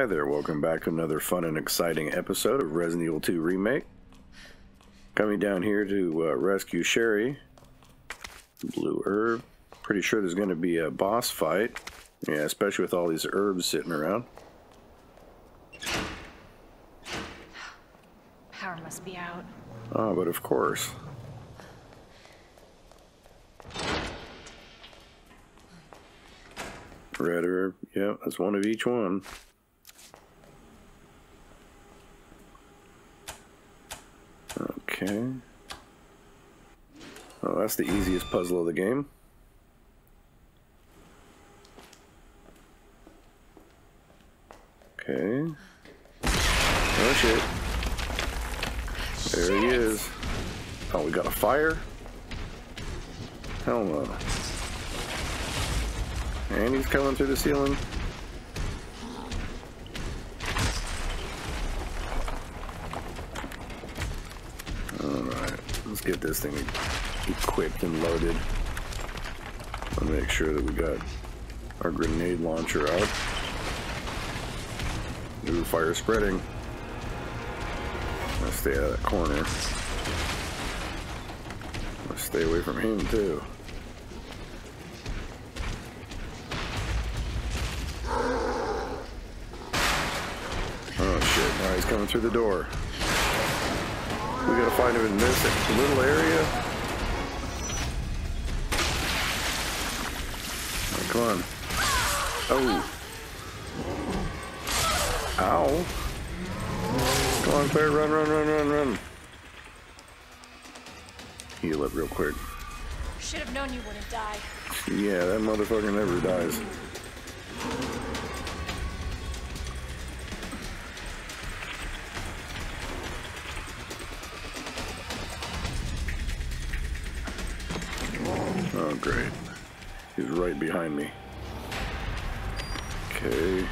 Hi there, welcome back to another fun and exciting episode of Resident Evil 2 Remake. Coming down here to uh, rescue Sherry. Blue herb. Pretty sure there's going to be a boss fight. Yeah, especially with all these herbs sitting around. Power must be out. Oh, but of course. Red herb. Yep, that's one of each one. Okay. Oh, that's the easiest puzzle of the game. Okay. Oh shit. There he is. Oh, we got a fire? Hell no. And he's coming through the ceiling. Alright, let's get this thing equipped and loaded. I'll make sure that we got our grenade launcher out. New fire spreading. Let's stay out of that corner. Let's stay away from him too. Oh shit, now he's coming through the door. We gotta find him in this little area. Come on. Oh. Ow. Come on, Claire, run, run, run, run, run. Heal up real quick. Should have known you wouldn't die. Yeah, that motherfucker never dies. Oh, great. He's right behind me. Okay.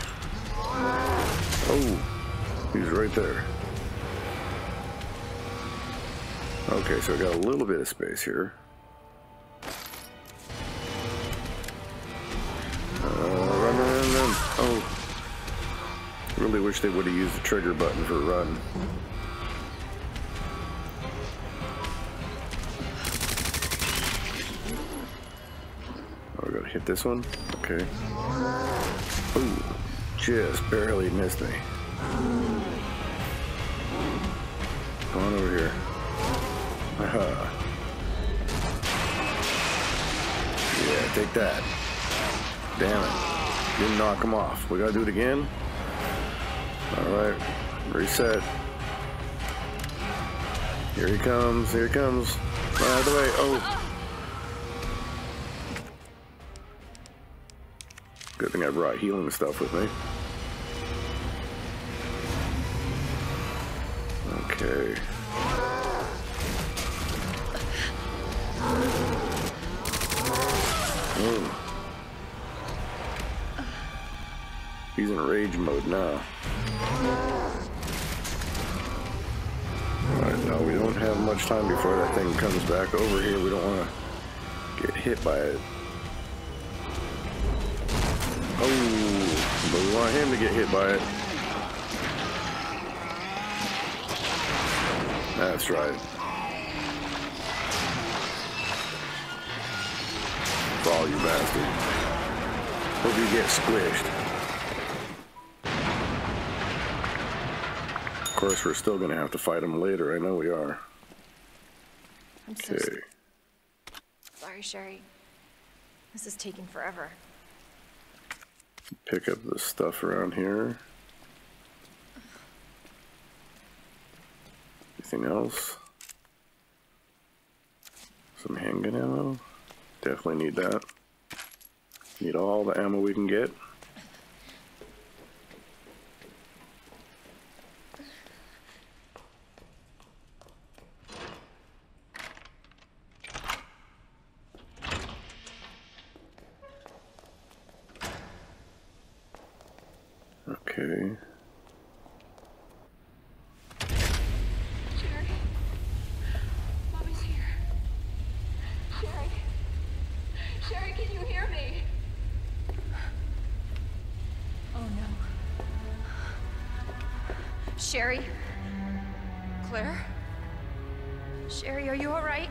Oh, he's right there. Okay, so I got a little bit of space here. Uh, run, run, run. Oh. Really wish they would have used the trigger button for run. Hit this one? Okay. Ooh, just barely missed me. Come on over here. Aha. Yeah, take that. Damn it. Didn't knock him off. We gotta do it again? Alright. Reset. Here he comes. Here he comes. Out of the way. Oh. Good thing I brought healing stuff with me. Okay. Oh. He's in rage mode now. Alright, now we don't have much time before that thing comes back over here. We don't want to get hit by it. Oh, but we want him to get hit by it. That's right. Fall, you bastard. Hope you get squished. Of course, we're still going to have to fight him later. I know we are. I'm so Okay. sorry, Sherry. This is taking forever. Pick up the stuff around here. Anything else? Some handgun ammo. Definitely need that. Need all the ammo we can get. Okay. Sherry. Mommy's here. Sherry. Sherry, can you hear me? Oh no. Sherry? Claire? Sherry, are you alright?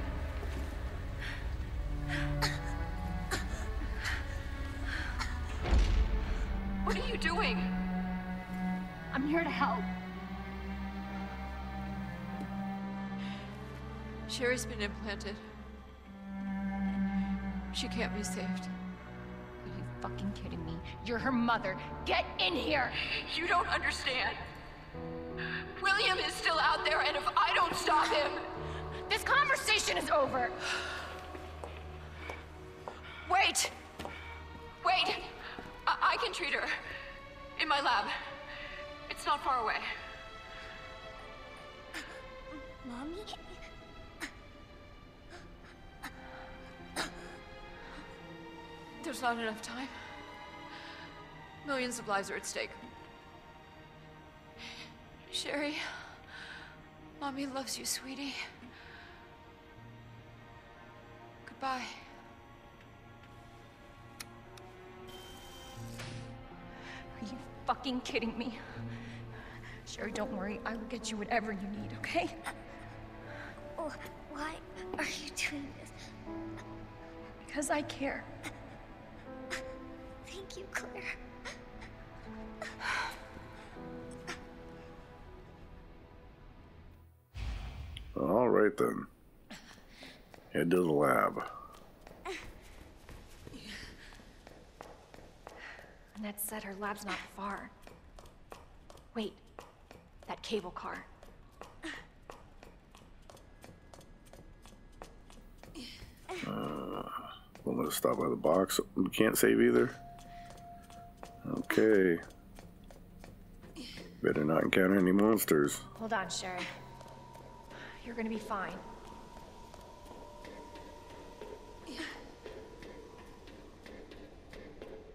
What are you doing? I'm here to help. Sherry's been implanted. She can't be saved. Are you fucking kidding me? You're her mother. Get in here! You don't understand. William is still out there, and if I don't stop him, This conversation is over! wait! Wait! I, I can treat her. In my lab. It's not far away. Mommy? There's not enough time. Millions of lives are at stake. Sherry, Mommy loves you, sweetie. Goodbye. Are you fucking kidding me? Sherry, don't worry. I will get you whatever you need, okay? Oh, why are you doing this? Because I care. Thank you, Claire. Right then. Head to the lab. Annette said her lab's not far. Wait, that cable car. Uh, I'm gonna stop by the box. We can't save either. Okay. Better not encounter any monsters. Hold on, Sherry. You're gonna be fine.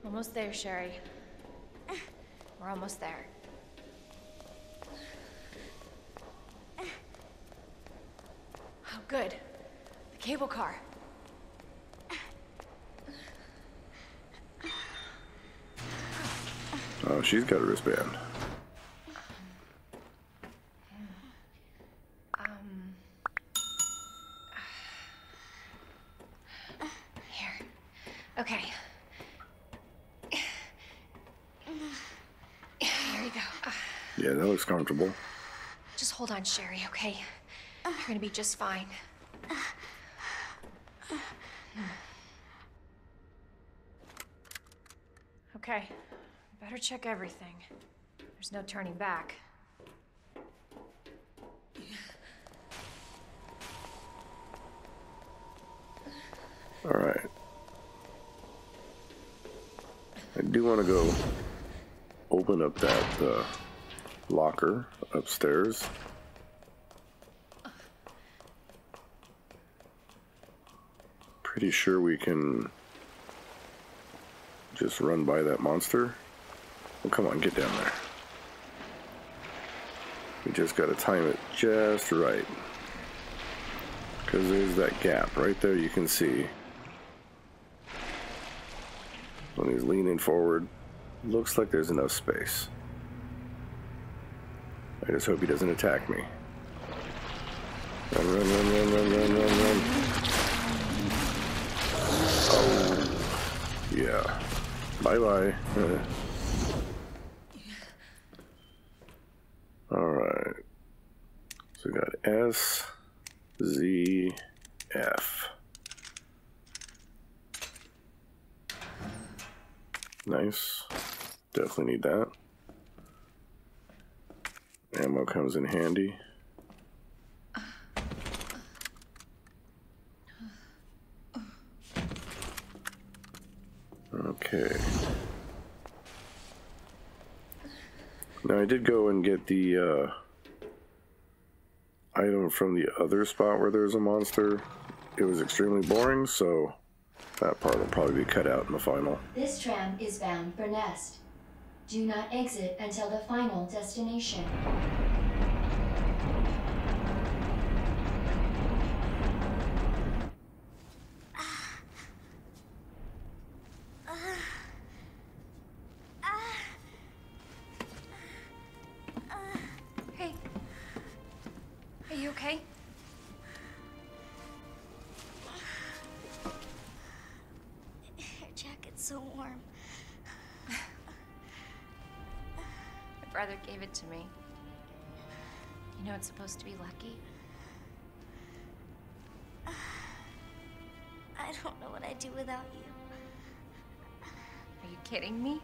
Almost there, Sherry. We're almost there. Oh, good. The cable car. Oh, she's got a wristband. Here. Okay. Here you go. Ah, Yeah, that looks comfortable. Just hold on, Sherry, okay? You're gonna be just fine. Okay. Better check everything. There's no turning back. All right. I do want to go open up that uh, locker upstairs. Pretty sure we can just run by that monster. Well, come on, get down there. We just got to time it just right. Because there's that gap right there you can see. When he's leaning forward, looks like there's enough space. I just hope he doesn't attack me. Run, run, run, run, run, run, run, run. Oh, yeah. Bye bye. All right. So we got S, Z, F. Nice. Definitely need that. Ammo comes in handy. Okay. Now I did go and get the uh, item from the other spot where there's a monster. It was extremely boring, so that part will probably be cut out in the final. This tram is bound for Nest. Do not exit until the final destination. Hey. Are you okay? Brother gave it to me. You know it's supposed to be lucky? I don't know what I'd do without you. Are you kidding me?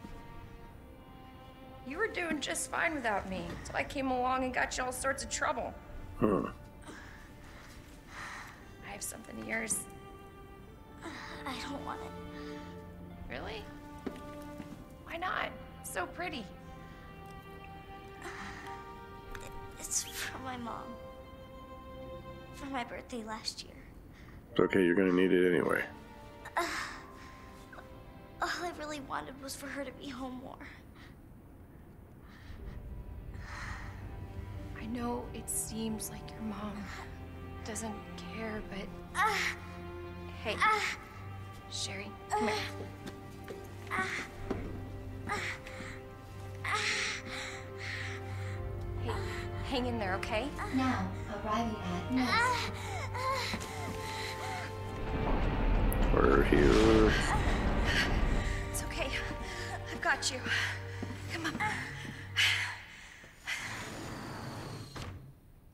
You were doing just fine without me, so I came along and got you all sorts of trouble. Hmm. I have something of yours. I don't want it. Really? Why not? It's so pretty. My mom. For my birthday last year. It's okay, you're gonna need it anyway. All I really wanted was for her to be home more. I know it seems like your mom doesn't care, but. Hey. Sherry, come here. Hang in there, okay? Now, arriving at ah, Nest. Ah. We're here. It's okay. I've got you. Come on.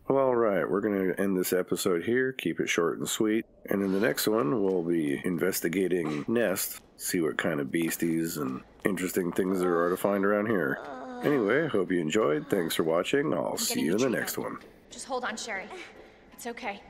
Well, all right, we're going to end this episode here, keep it short and sweet. And in the next one, we'll be investigating Nest, see what kind of beasties and interesting things there are to find around here. Anyway, hope you enjoyed. Thanks for watching. I'll see you in the the next one. Just hold on, Sherry. It's okay.